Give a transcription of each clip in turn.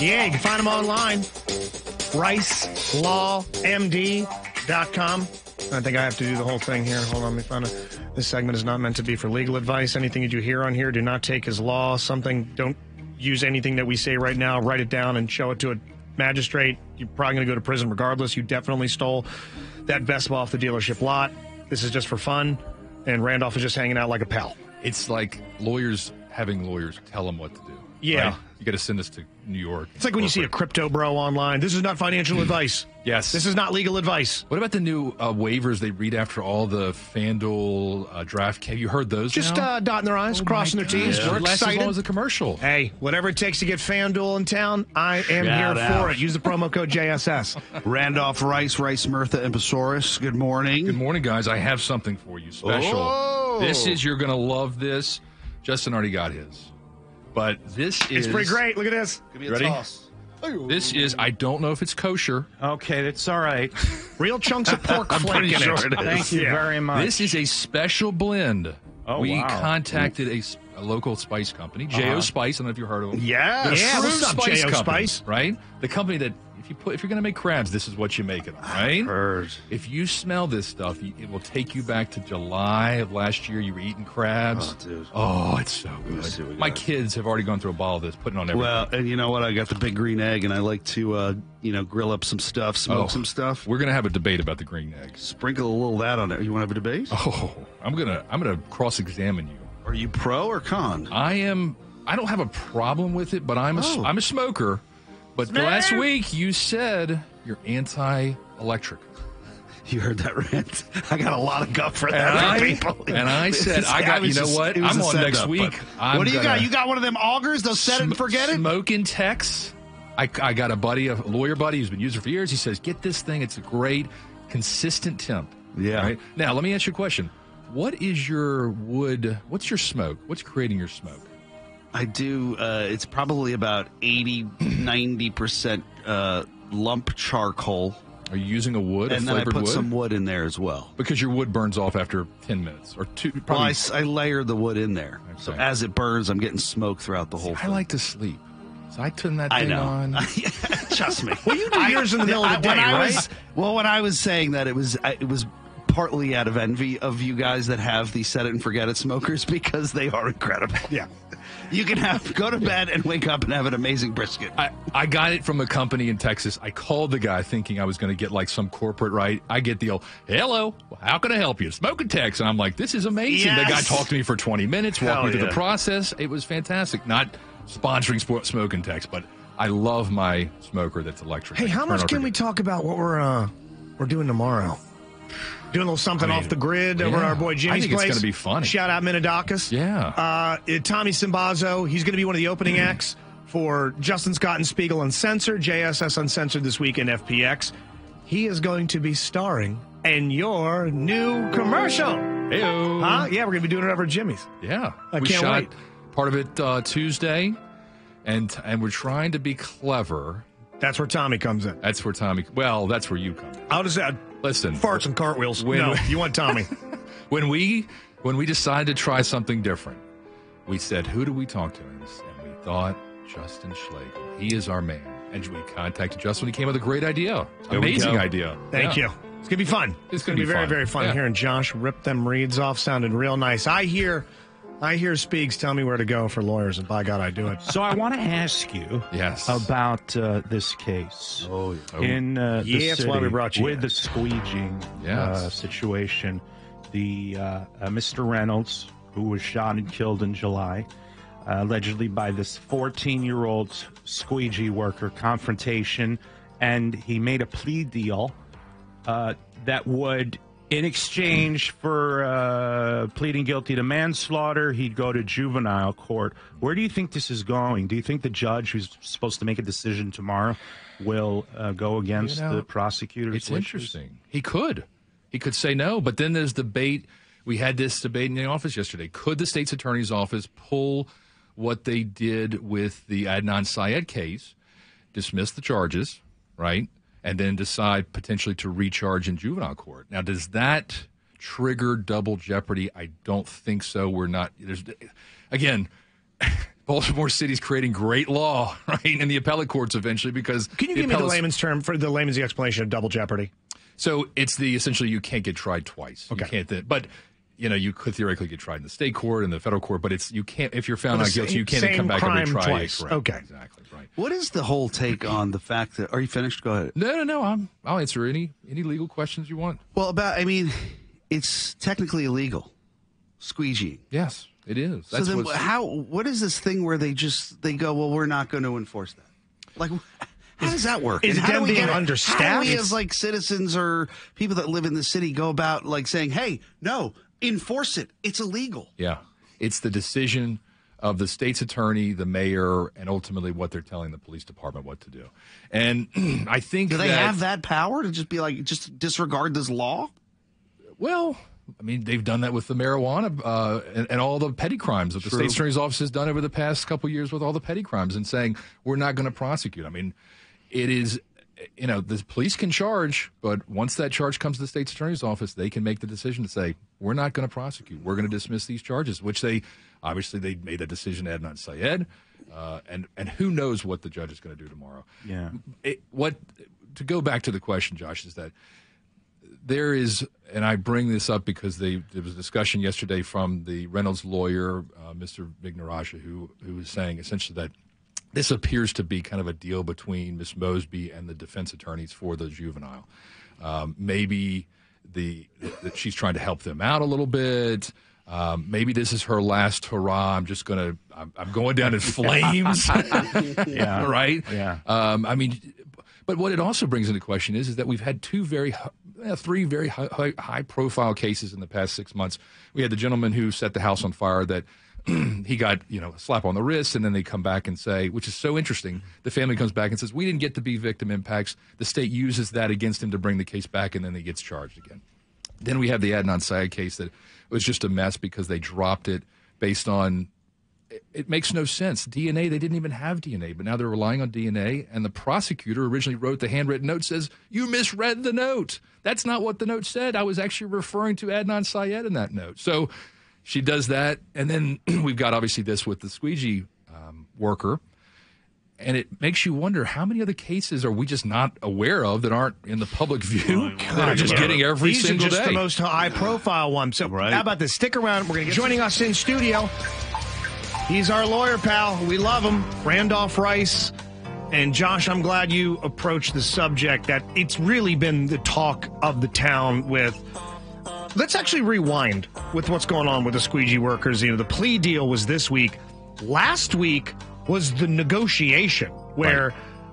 Yeah, you can find them online. RiceLawMD.com. I think I have to do the whole thing here. Hold on, let me find it. This segment is not meant to be for legal advice. Anything that you hear on here, do not take as law. Something, don't use anything that we say right now. Write it down and show it to a magistrate. You're probably going to go to prison regardless. You definitely stole that Vespa off the dealership lot. This is just for fun, and Randolph is just hanging out like a pal. It's like lawyers having lawyers tell them what to do. Yeah. right? You got to send this to New York. It's like when you see a crypto bro online. This is not financial advice. Yes. This is not legal advice. What about the new uh, waivers they read after all the FanDuel uh, draft? Have you heard those? Just uh, dotting their I's, Oh crossing their T's. gosh. We're Lasts as long excited. as a commercial. Hey, whatever it takes to get FanDuel in town, I am Shout here out. for it. Use the promo code JSS. Randolph Rice, Rice Murtha, and Psoras. Good morning. Good morning, guys. I have something for you special. Oh. This is you're gonna love this. Justin already got his, but this is It's pretty great. Look at this. Ready? This is I don't know if it's kosher. Okay, that's all right. Real chunks of pork I'm flake pretty in sure it. it is. Thank you Yeah. very much. This is a special blend. Oh, we wow. contacted a local spice company, Jo uh-huh. Spice. I don't know if you've heard of them. Yes. The Yeah, what's up, spice J.O. company, Spice? right? The company that if you put if you're going to make crabs, this is what you make it, right? Heard. If you smell this stuff, it will take you back to July of last year. You were eating crabs. Oh. Oh, it's so me see what good. My kids have already gone through a bottle of this, putting on everything. Well, and you know what? I got the big green egg, and I like to, uh, you know, grill up some stuff, smoke Oh, some stuff. We're going to have a debate about the green egg. Sprinkle a little of that on it. You want to have a debate? Oh, I'm gonna I'm gonna cross examine you. Are you pro or con? I am. I don't have a problem with it, but I'm a Oh. am a smoker. But last week you said you're anti-electric, You heard that rant? I got a lot of guff for and that. I, people. and I said I got. was You know just- what? I'm a on next setup, week. I'm what do you got? You got one of them augers? They'll set it and forget it. Smoking Tex. I, I got a buddy, a lawyer buddy, who's been using it for years. He says, "Get this thing. It's a great, consistent temp." Yeah. Right now, let me ask you a question. What is your wood? What's your smoke? What's creating your smoke? I do. Uh, it's probably about 80, 90 percent uh, lump charcoal, Are you using a wood, a and then I put wood? some wood in there as well. because your wood burns off after 10 minutes or two Well, probably I, s- I layer the wood in there, so as it burns, I'm getting smoke throughout the whole I thing. like to sleep so i turn that I thing on Trust me. Well, you do yours in the middle of the day, I right? was, well, when I was saying that, it was I- it was partly out of envy of you guys that have the set it and forget it smokers because they are incredible. Yeah. You can have go to bed and wake up and have an amazing brisket. I, I got it from a company in Texas. I called the guy thinking I was going to get like some corporate right. I get the old, hello, how can I help you? Smoking Tex. And I'm like, this is amazing. The guy talked to me for 20 minutes, walked Hell me through yeah. the process. It was fantastic. Not sponsoring sport, Smoking Tex, but I love my smoker that's electric. Hey, how turn much can for- we talk about what we're uh we're doing tomorrow? Doing a little something I mean, off the grid over yeah. at our boy I Jimmy's think it's place. gonna be funny. Shout out Minadakis. Yeah. Uh, uh, Tommy Simbazo, he's going to be one of the opening acts for Justin Scott and Spiegel Uncensored, JSS Uncensored this week in FPX. He is going to be starring in your new commercial. Heyo. Huh? Yeah, we're going to be doing it over at Jimmy's. Yeah, I we can't shot wait. part of it uh, Tuesday, and and we're trying to be clever. That's where Tommy comes in. That's where Tommy. Well, that's where you come. in. I'll just add Listen, farts and cartwheels. When- no, you want Tommy. when we when we decided to try something different, we said, "Who do we talk to?" And we thought Justin Schlegel. He is our man. And we contacted Justin. He came with a great idea, There amazing idea. Thank Yeah. you. It's gonna be fun. It's gonna, gonna be, be very, very fun. Yeah. Hearing Josh rip them reads off sounded real nice. I hear, I hear Speaks tell me where to go for lawyers, and by God, I do it. So I want to ask you Yes. about uh, this case Oh, in uh, the that's city why we brought you with in. the squeegeeing Yes. uh, situation. The uh, uh, Mr. Reynolds, who was shot and killed in July, uh, allegedly by this 14-year-old squeegee worker. Confrontation, and he made a plea deal uh, that would, in exchange for uh, pleading guilty to manslaughter, he'd go to juvenile court. Where do you think this is going? Do you think the judge, who's supposed to make a decision tomorrow, will uh, go against You know, the prosecutor's It's interesting. He could. He could say no, but then there's debate. We had this debate in the office yesterday. Could the state's attorney's office pull what they did with the Adnan Syed case, dismiss the charges, right, and then decide potentially to recharge in juvenile court? Now, does that trigger double jeopardy? I don't think so. We're not. There's again. Baltimore City's creating great law, right, in the appellate courts eventually because Can you give me the layman's term for the layman's explanation of double jeopardy? So it's the essentially you can't get tried twice. Okay. You can't, th- but you know you could theoretically get tried in the state court and the federal court, but it's you can't if you're found not guilty, you can't come back and crime retry twice. it. Correct. Okay. exactly right. What is the whole take on the fact that? Are you finished? Go ahead. No, no, no. I'm, I'll answer any any legal questions you want. Well, about I mean, it's technically illegal, squeegee. Yes, it is. So That's then, what's- how? What is this thing where they just they go? Well, we're not going to enforce that. Like, how does that work? is And it how do them we being get How do we, as like citizens or people that live in the city, go about like saying, "Hey, no, enforce it. It's illegal." Yeah. It's the decision of the state's attorney, the mayor, and ultimately what they're telling the police department what to do. And I think Do they that, have that power to just be like, just disregard this law? Well, I mean, they've done that with the marijuana uh, and, and all the petty crimes that the state attorney's office has done over the past couple years with all the petty crimes and saying we're not going to prosecute. I mean, it is, you know, the police can charge, but once that charge comes to the state's attorney's office, they can make the decision to say we're not going to prosecute. We're going to dismiss these charges, which they obviously they made that decision. Adnan Syed, uh, and and who knows what the judge is going to do tomorrow. Yeah. It, what to go back to the question, Josh, is that there is, and I bring this up because they, there was a discussion yesterday from the Reynolds lawyer, uh, Mr. Vignarajah, who who was saying essentially that this appears to be kind of a deal between Miss Mosby and the defense attorneys for the juvenile. Um, maybe the that she's trying to help them out a little bit. Um, maybe this is her last hurrah. I'm just gonna. I'm, I'm going down in flames. Yeah. right. Yeah. Um, I mean, but what it also brings into question is, is that we've had two very, uh, three very high, high, high profile cases in the past six months. We had the gentleman who set the house on fire that he got, you know, a slap on the wrist, and then they come back and say, which is so interesting. The family comes back and says, we didn't get to be victim impacts. The state uses that against him to bring the case back, and then he gets charged again. Then we have the Adnan Syed case that was just a mess because they dropped it based on it, makes no sense. DNA, they didn't even have DNA, but now they're relying on DNA. And the prosecutor originally wrote the handwritten note says, You misread the note. That's not what the note said. I was actually referring to Adnan Syed in that note. So she does that. And then we've got obviously this with the squeegee um, worker. And it makes you wonder how many other cases are we just not aware of that aren't in the public view that are just getting every These single are just day. the most high profile ones. So Right. how about this? Stick around. We're going to get joining us in studio. He's our lawyer pal. We love him, Randolph Rice. And Josh, I'm glad you approached the subject that it's really been the talk of the town with. Let's actually rewind with what's going on with the squeegee workers. You know, the plea deal was this week. Last week was the negotiation where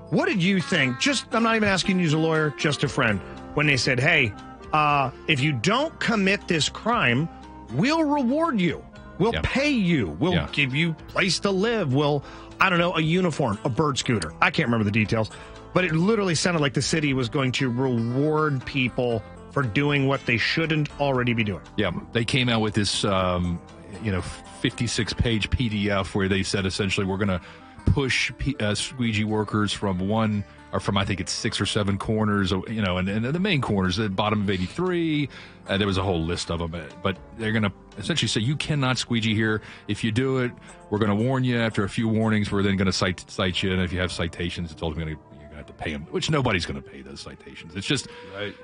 what did you think? Just I'm not even asking you as a lawyer, just a friend. When they said, "Hey, uh, if you don't commit this crime, we'll reward you. We'll pay you. We'll Yeah. give you place to live. We'll I don't know, a uniform, a bird scooter. I can't remember the details, but it literally sounded like the city was going to reward people for doing what they shouldn't already be doing. Yeah, they came out with this, um, you know, 56 page PDF where they said essentially we're going to push P- uh, squeegee workers from one or from I think it's six or seven corners, uh, you know, and, and the main corners, the bottom of 83. Uh, there was a whole list of them, but they're going to essentially say you cannot squeegee here. If you do it, we're going to warn you. After a few warnings, we're then going to cite, cite you, and if you have citations, it's ultimately going to you're going to have to pay them, which nobody's going to pay those citations. It's just,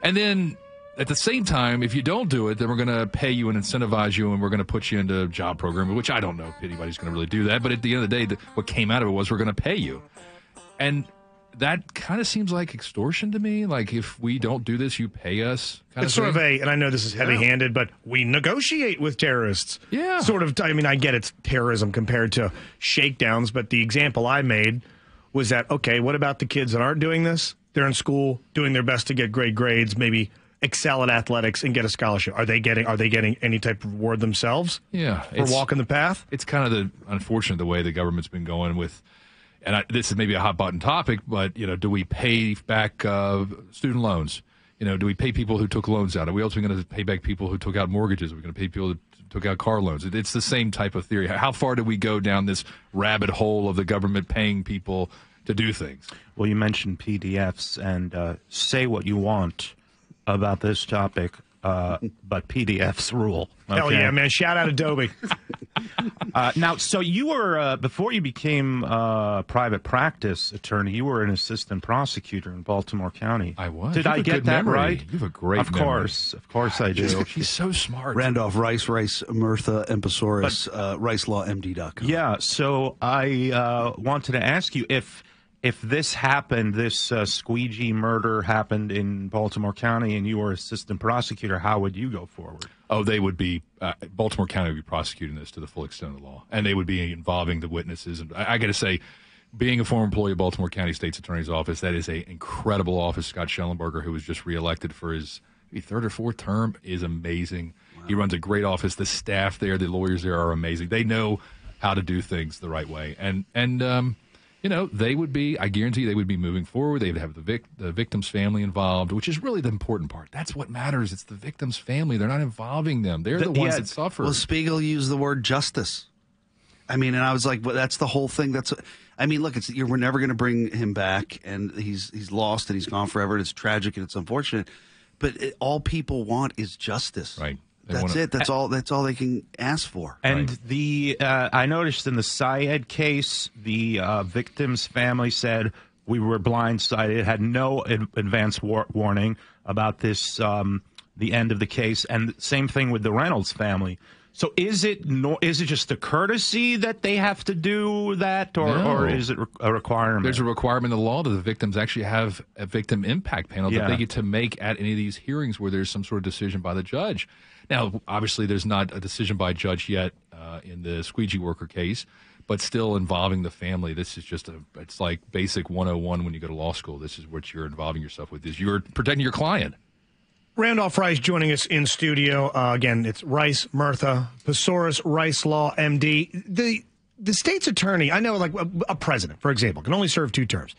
and then at the same time, if you don't do it, then we're going to pay you and incentivize you, and we're going to put you into a job program, which I don't know if anybody's going to really do that. But at the end of the day, the, what came out of it was we're going to pay you, and that kind of seems like extortion to me. Like if we don't do this, you pay us. Kind It's sort of a, and I know this is heavy handed, but we negotiate with terrorists. Yeah. Sort of, I mean, I get it's terrorism compared to shakedowns, but the example I made was that, okay, what about the kids that aren't doing this? They're in school doing their best to get great grades, maybe excel at athletics and get a scholarship. Are they getting, are they getting any type of reward themselves? Yeah, for it's- walking the path? it's kind of the unfortunate the way the government's been going with and I, this is maybe a hot button topic but you know do we pay back uh, student loans? You know do we pay people who took loans out? Are we also going to pay back people who took out mortgages? Are we going to pay people who took out car loans? It- it's the same type of theory. How far do we go down this rabbit hole of the government paying people to do things? Well, you mentioned PDFs, and uh, say what you want about this topic. uh, but PDFs rule. Hell yeah, man! Shout out Adobe. Uh, now, so you were uh, before you became a private practice attorney. You were an assistant prosecutor in Baltimore County. I was. Did I get good that memory. right? You have a great Of memory. course, of course, I do. He's so smart. Randolph Rice, Rice, Murtha, Empasaurus, uh, RiceLawMD.com. Yeah, so I uh, wanted to ask you if if this happened, this uh, squeegee murder happened in Baltimore County, and you were assistant prosecutor, how would you go forward? Oh, they would be uh, Baltimore County would be prosecuting this to the full extent of the law, and they would be involving the witnesses. And I, I got to say, being a former employee of Baltimore County State's Attorney's Office, that is a incredible office. Scott Shellenberger, who was just reelected for his maybe third or fourth term, is amazing. He runs a great office. The staff there, the lawyers there, are amazing. They know how to do things the right way, and and um, you know, they would be, I guarantee they would be moving forward. They'd have the, vic- the victim's family involved, which is really the important part. That's what matters. It's the victim's family. They're not involving them. They're the, The- ones yeah, that suffer. Well, Spiegel used the word justice. I mean, and I was like, well, that's the whole thing. That's, I mean, look, it's you're, we're never going to bring him back, and he's he's lost and he's gone forever. And it's tragic and it's unfortunate, but it, all people want is justice. Right. They That's wanna- it. That's all. That's all they can ask for. And Right. the uh, I noticed in the Syed case, the uh, victim's family said we were blindsided, had no ad- advance war- warning about this, um, the end of the case, and same thing with the Reynolds family. So is it no, is it just a courtesy that they have to do that, or, No. or is it re- a requirement? There's a requirement in the law that the victims actually have a victim impact panel Yeah. that they get to make at any of these hearings where there's some sort of decision by the judge. Now, obviously, there's not a decision by a judge yet uh, in the squeegee worker case, but still involving the family. This is just a, it's like basic 101 when you go to law school. This is what you're involving yourself with, is you're protecting your client. Randolph Rice joining us in studio. Uh, again, it's Rice, Murtha, Psoras, Rice Law, MD. The the state's attorney, I know, like a, a president, for example, can only serve two terms.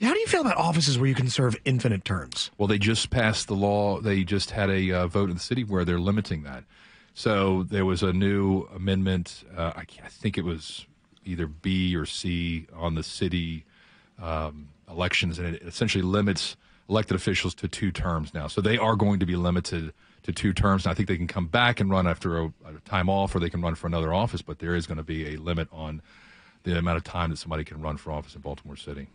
How do you feel about offices where you can serve infinite terms? Well, they just passed the law. They just had a uh, vote in the city where they're limiting that. So there was a new amendment. Uh, I, I think it was either B or C on the city um, elections, and it essentially limits elected officials to two terms now. So they are going to be limited to two terms. And I think they can come back and run after a, a time off, or they can run for another office. But there is going to be a limit on the amount of time that somebody can run for office in Baltimore City.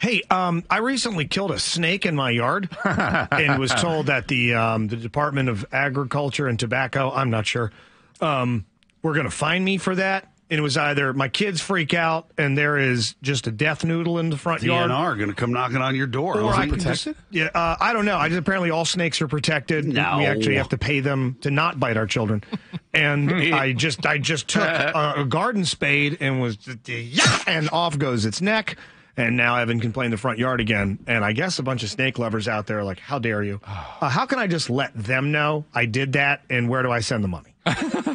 Hey, um, I recently killed a snake in my yard and was told that the um, the Department of Agriculture and Tobacco, I'm not sure, um, were going to fine me for that. And it was either my kids freak out and there is just a death noodle in the front yard. DNR going to come knocking on your door. Or I it can just- yeah, uh, I don't know. I just apparently all snakes are protected. No. We actually have to pay them to not bite our children. And I just I just took a, a garden spade and was yeah, and off goes its neck. And now Evan can play in the front yard again. And I guess a bunch of snake lovers out there are like, how dare you? Uh, how can I just let them know I did that? And where do I send the money?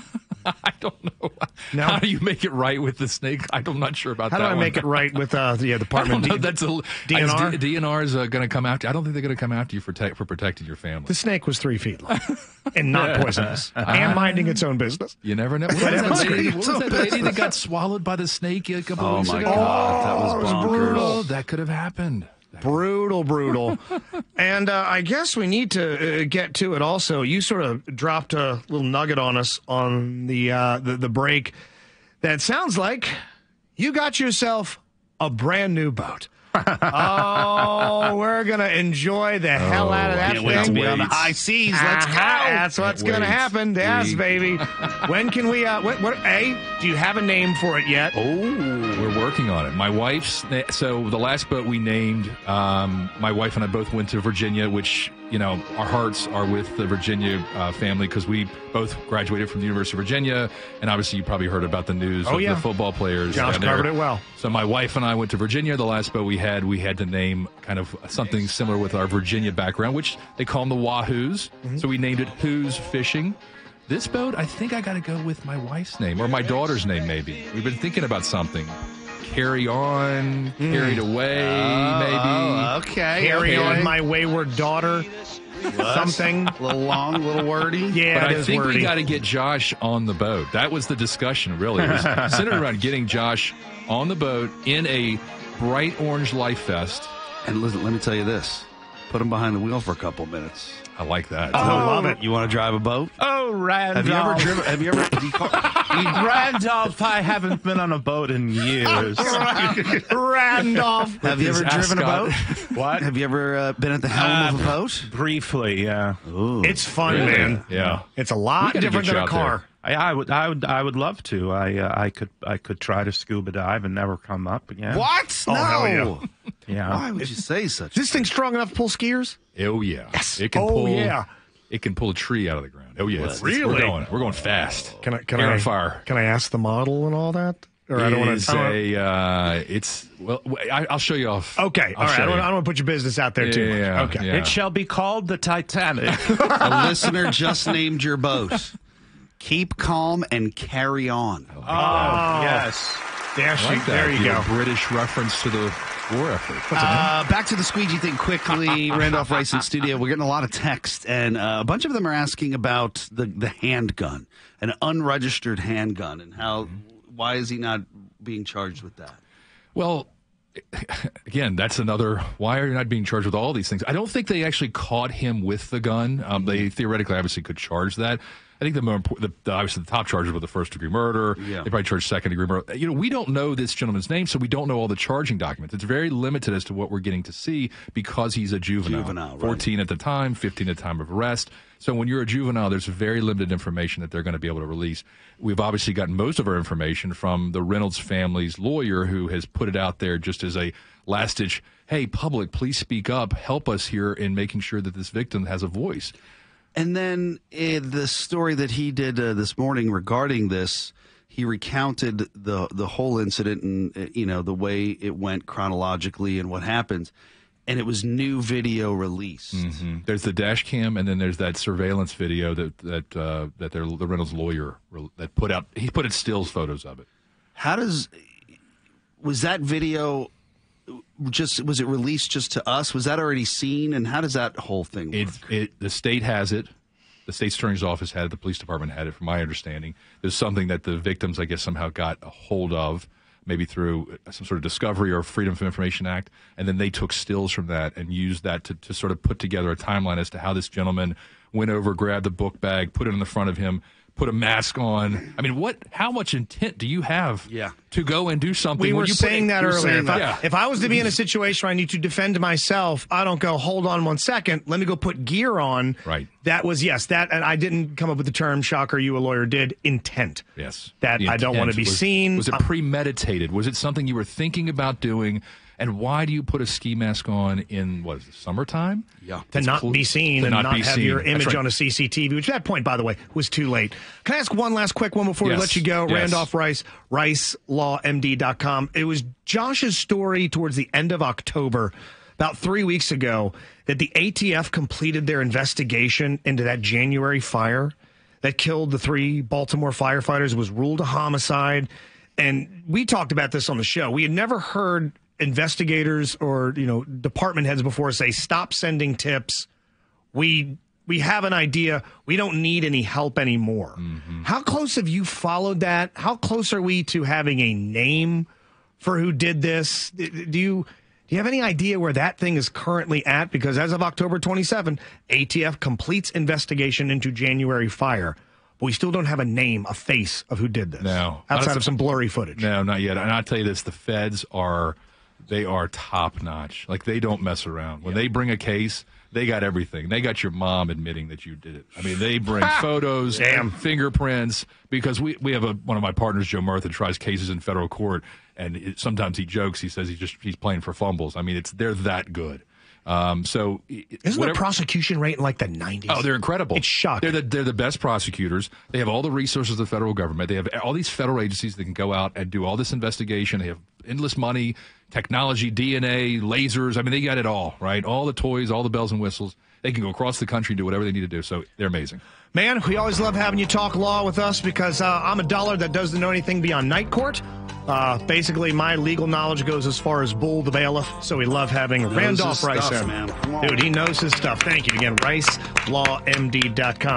I don't know. No. How do you make it right with the snake? I'm not sure about How that do I one. make it right with uh, the uh, I Department? don't know. of That's a DNR? Is D- DNR is uh, going to come after. I don't think they're going to come after you for te- for protecting your family. the snake was three feet long and not poisonous and minding its own business. You never know. What was Evan's that lady, what was that lady that got swallowed by the snake a couple Oh weeks my? God, that was Oh, was bonkers. brutal. Oh, that could have happened. Brutal, brutal. and uh, I guess we need to uh, get to it. Also, you sort of dropped a little nugget on us on the uh, the, the break. That sounds like you got yourself a brand new boat. oh, we're gonna enjoy the hell out of that Can't wait to thing. be on the high seas. Let's go. Uh-huh, That's what's gonna happen. Yes, baby. when can we? Uh, what? What? A? Do you have a name for it yet? We're working on it. My wife's so the last boat we named. Um, my wife and I both went to Virginia, which you know our hearts are with the Virginia uh, family because we both graduated from the University of Virginia, and obviously you probably heard about the news Oh, of yeah. the football players. Josh covered it well. So my wife and I went to Virginia. The last boat we had, we had to name kind of something similar with our Virginia background, which they call them the Wahoos. Mm-hmm. So we named it Who's Fishing. This boat, I think I got to go with my wife's name or my daughter's name, maybe. We've been thinking about something. Carry on, hmm. carried away, oh, maybe. Oh, okay. Carry okay. on, my wayward daughter. Something. A little long, a little wordy. Yeah, But it I is think wordy. we got to get Josh on the boat. That was the discussion, really. It was centered around getting Josh on the boat in a bright orange life vest. And listen, let me tell you this. Put him behind the wheel for a couple minutes. I like that. I love it. You want to drive a boat? Oh, Randolph. Have you ever driven? Have you ever? Do Randolph, I haven't been on a boat in years. Randolph. have you ever His driven a boat? what? Have you ever uh, been at the helm of a boat? Briefly, yeah. It's fun, Really? man. Yeah. It's a lot different than a car. there. Car. I, I would, I would, I would love to. I, uh, I could, I could try to scuba dive and never come up again. What? Oh, no. hell yeah. Yeah. Why would you say such? This thing strong enough to pull skiers? Oh yeah. Yes. It can Oh, pull. yeah. It can pull a tree out of the ground. Oh yeah. It's- it's- Really? We're going. We're going fast. Can I? Can Hair I? on fire. Can I ask the model and all that? Or I don't want Is to. a. Uh, it's well. w- I, will show you off. Okay, I'll all right. I don't, don't want to put your business out there too Yeah, much. Okay. yeah. It shall be called the Titanic. a listener just named your boat. Keep calm and carry on. oh, yes. There, I she, like that. there you The go. British reference to the war effort. Uh, back to the squeegee thing quickly. Randolph Rice in studio. We're getting a lot of text, and uh, a bunch of them are asking about the, the handgun, an unregistered handgun, and how why is he not being charged with that? Well, again, that's another. Why are you not being charged with all these things? I don't think they actually caught him with the gun. Um, they theoretically, obviously, could charge that. I think the more important, the, the, obviously the top charges were the first degree murder. Yeah. They probably charged second degree murder. You know, we don't know this gentleman's name, so we don't know all the charging documents. It's very limited as to what we're getting to see because he's a juvenile. Juvenile, right. 14 at the time, 15 at the time of arrest. So when you're a juvenile, there's very limited information that they're going to be able to release. We've obviously gotten most of our information from the Reynolds family's lawyer, who has put it out there just as a last ditch. Hey, public, please speak up. Help us here in making sure that this victim has a voice. And then uh, the story that he did uh, this morning regarding this, he recounted the the whole incident and uh, you know the way it went chronologically and what happened, and it was new video released. There's the dash cam, and then there's that surveillance video that that uh, that their, the Reynolds lawyer re- that put out. He put in stills photos of it. How does was that video? Just was it released just to us? Was that already seen? And how does that whole thing work? It, it, the state has it. The state's attorney's office had it. The police department had it, from my understanding. There's something that the victims, I guess, somehow got a hold of, maybe through some sort of discovery or Freedom of Information Act, and then they took stills from that and used that to, to sort of put together a timeline as to how this gentleman went over, grabbed the book bag, put it in the front of him, put a mask on. I mean, what? How much intent do you have? Yeah. To go and do something. We when were you put- saying that earlier. saying If I, that. if I was to be in a situation where I need to defend myself, I don't go, hold on one second, let me go put gear on. Right. That was, yes, that, and I didn't come up with the term, shocker, you a lawyer did, intent. Yes. That The I don't want to be was- seen. Was it Uh, premeditated? Was it something you were thinking about doing? And why do you put a ski mask on in what is it, summertime? Yeah. to It's not cl- be seen to and not not, be have seen. your image right. on a CCTV, which at that point, by the way, was too late. Can I ask one last quick one before we let you go? Yes. Randolph Rice, RiceLawMD.com. It was Josh's story towards the end of October, about three weeks ago, that the ATF completed their investigation into that January fire that killed the three Baltimore firefighters, was ruled a homicide. And we talked about this on the show. We had never heard investigators or, you know, department heads before say, stop sending tips. We we have an idea. We don't need any help anymore. Mm-hmm. How close have you followed that? How close are we to having a name for who did this? Do you do you have any idea where that thing is currently at? Because as of october 27 atf completes investigation into january fire but we still don't have a name a face of who did this. No. outside of some blurry footage. No, not yet. And I'll tell you this: the feds are they are top notch. Like they don't mess around. When they bring a case, they got everything. They got your mom admitting that you did it. I mean, they bring photos, Damn. fingerprints. Because we we have a one of my partners, Joe Murtha, tries cases in federal court, and it, sometimes he jokes. He says he just he's playing for fumbles. I mean, it's they're that good. Um, so isn't whatever- the prosecution rate in like the 90s Oh, they're incredible. It's shocking. They're the they're the best prosecutors. They have all the resources of the federal government. They have all these federal agencies that can go out and do all this investigation. They have endless money, technology, DNA, lasers. I mean, they got it all, right? All the toys, all the bells and whistles. They can go across the country and do whatever they need to do. So they're amazing. Man, we always love having you talk law with us because uh, I'm a dollar that doesn't know anything beyond night court. Uh, basically, my legal knowledge goes as far as Bull the bailiff, so we love having Randolph Rice stuff, in. man. Dude, he knows his stuff. Thank you again. RiceLawMD.com.